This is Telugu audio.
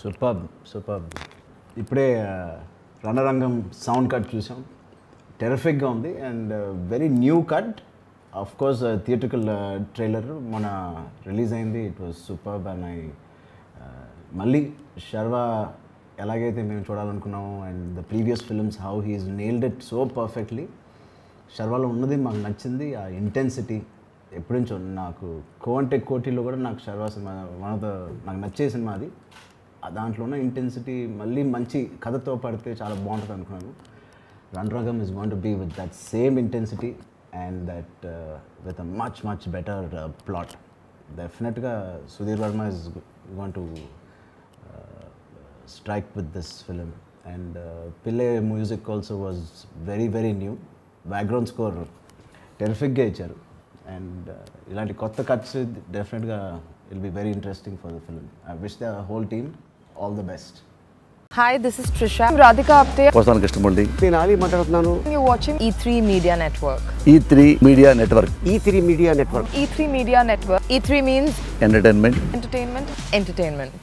Super super. ఇప్పుడే రణరంగం సౌండ్ కట్ చూసాం. టెరిఫిక్గా ఉంది and very new cut of course theatrical trailer మన రిలీజ్ అయింది. It was super and I మళ్ళీ శర్వ ఎలాగైతే మేము చూడాలనుకున్నాము and the previous films how he's nailed it so perfectly శర్వాలో ఉన్నది మాకు నచ్చింది. ఆ ఇంటెన్సిటీ ఎప్పటి నుంచో నాకు కోంటే కోటిలో కూడా నాకు శర్వా సినిమా వన్ ఆఫ్ ద నాకు నచ్చే సినిమా అది. దాంట్లో ఉన్న ఇంటెన్సిటీ మళ్ళీ మంచి కథతో పడితే చాలా బాగుంటుంది అనుకున్నాను. Run is gonna be with that same intensity and that with a much much better plot డెఫినెట్గా Sudheer Varma is gonna strike with this film and uh, music also also very very new background score టెరిఫిక్గా ఇచ్చారు. అండ్ ఇలాంటి కొత్త కట్స్ డెఫినెట్గా will be very interesting for the film I wish the whole team all the best Hi, this is Trisha. I'm Radhika Apte. వస్తాను కృష్ణమూర్తి నేను ఆలీ మాట్లాడుతున్నాను You're watching E3 Media Network. E three media network E three media network E3 Media Network. E3 means entertainment entertainment, entertainment.